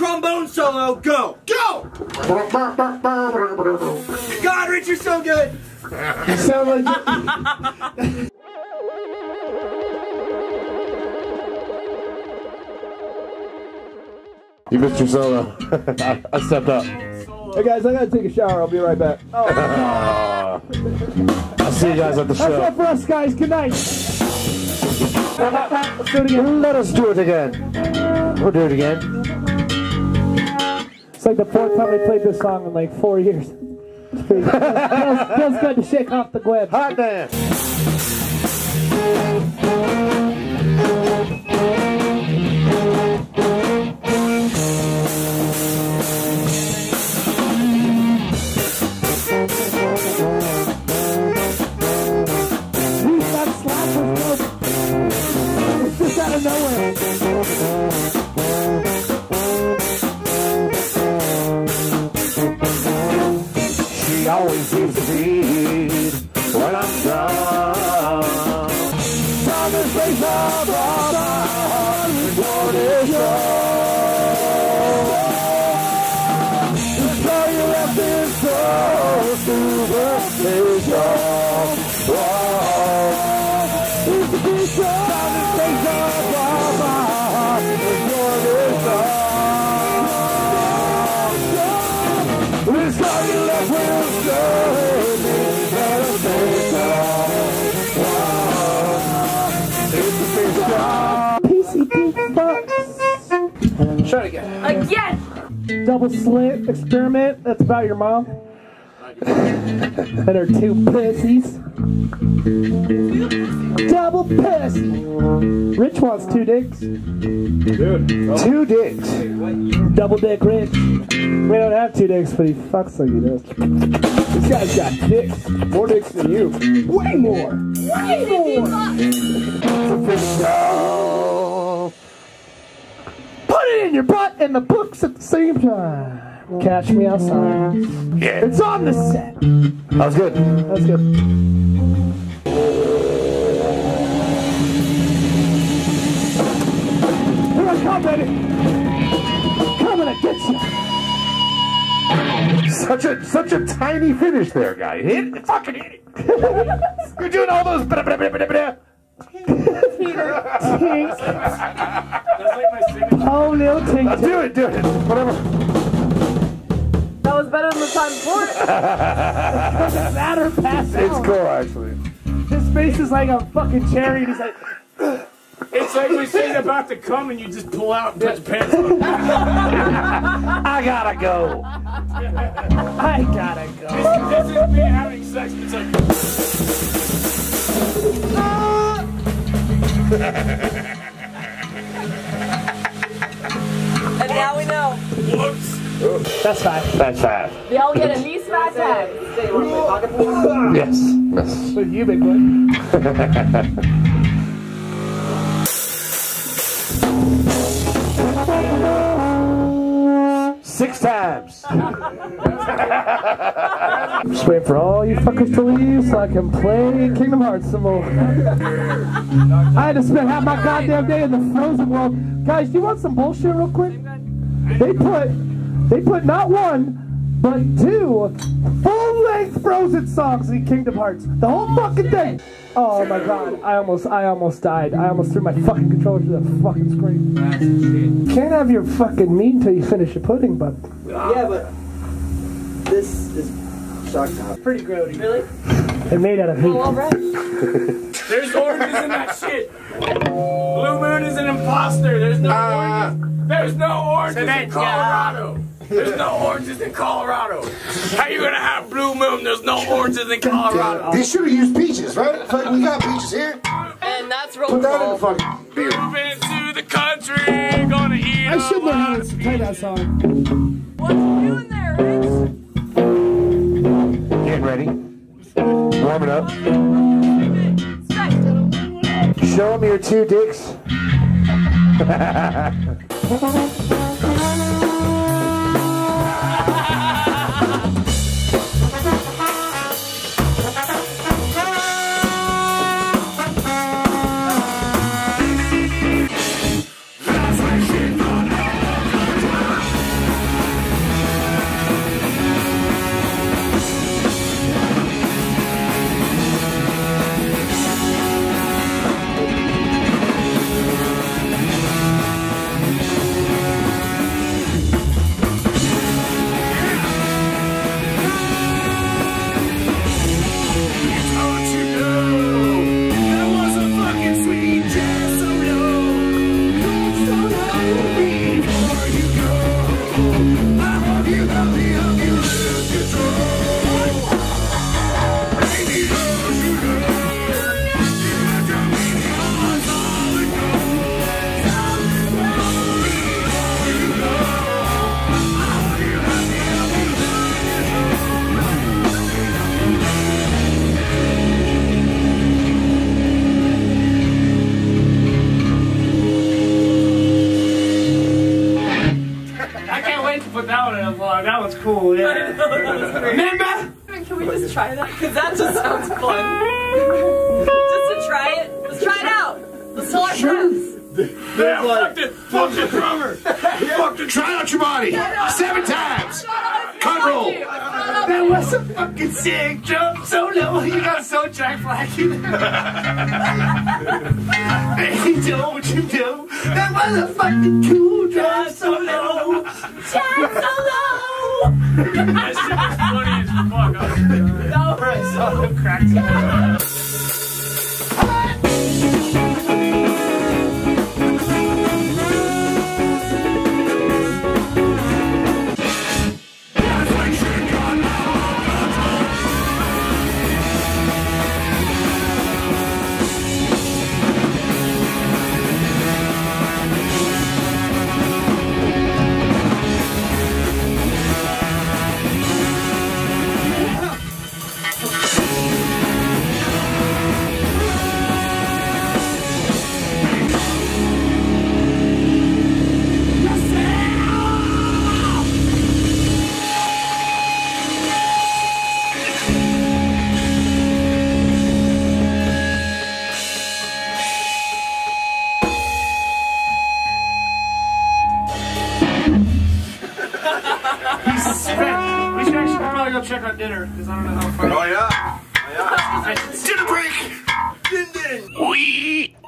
trombone solo, go! Go! God, Rich, you're so good! You sound like You missed your solo. I, I stepped up. Hey guys, I gotta take a shower. I'll be right back. Oh, I'll see you guys at the show. that's show. it for us, guys. Good night. Let's do it again. Let us do it again. We'll do it again. It's like the fourth time we played this song in like four years. It's pretty good. feels, feels good to shake off the web. Hot dance. Dude, that slap was. It's just out of nowhere. The beat when I'm drunk. Thomas Baker brought on what is So you left this so superficial. Whoa. It's the beat Thomas Baker brought Try it again. Again! Double slit experiment. That's about your mom. and her two pussies. Double pussy. Rich wants two dicks. Dude. Two dicks. Double dick Rich. We don't have two dicks, but he fucks like he does. This guy's got dicks. More dicks than you. Way more. Way more. Put it in your butt and the books at the same time. Catch me outside. Yeah. It's on the set. That was good. That was good. Here I come, baby. Coming to get you. Such a such a tiny finish there, guy. Hit it, fucking hit it. You're doing all those. blah, blah, blah, blah, blah. Tink. Oh, little tink. Uh, do it, do it. Whatever. That was better than the time before. Doesn't matter. Pass It's out. cool, actually. His face is like a fucking cherry. And he's like, It's like when she's about to come and you just pull out and put your pants on. I gotta go. I gotta go. This is me having sex. It's like, That's five. That's five. We all get at least five tag. Yes. Yes. With you, big boy. Six times. Just waiting for all you fuckers to leave so I can play Kingdom Hearts some more. I had to spend half my goddamn day in the frozen world. Guys, do you want some bullshit real quick? They put they put not one, but two full-length frozen songs in Kingdom Hearts. The whole fucking thing. Oh my god, I almost I almost died. I almost threw my fucking controller to the fucking screen. Can't have your fucking meat until you finish your pudding, but Yeah, but this is shock top. pretty grody. Really? They're made out of meat. All right. There's oranges in that shit. Blue Moon is an imposter. There's no ah. oranges. There's no oranges in Colorado. There's no oranges in Colorado. How you gonna have Blue Moon? There's no oranges in Colorado. They should have used peaches, right? Fuck, we got peaches here. And that's roll Put that in the fucking beer. Moving to the country, gonna eat I should a learn how to play that song. What you doing there, Rich? Getting ready. Warming up. Show them your two dicks. I love you. Put that one in a vlog. That one's cool, yeah. Remember? Can we just try that? Because that just sounds fun. just to try it. Let's try it out. Let's tell our friends. Yeah, fuck the, fuck the drummer. fuck the Try out your body seven times. Cut roll. That was a fucking sick drum solo. You got so Jack Black. hey, Joe, what you do? That was a fucking cool drum solo. Actually probably go check on dinner because I don't know how far. Oh yeah. Oh, it's dinner break. Din din. Wee.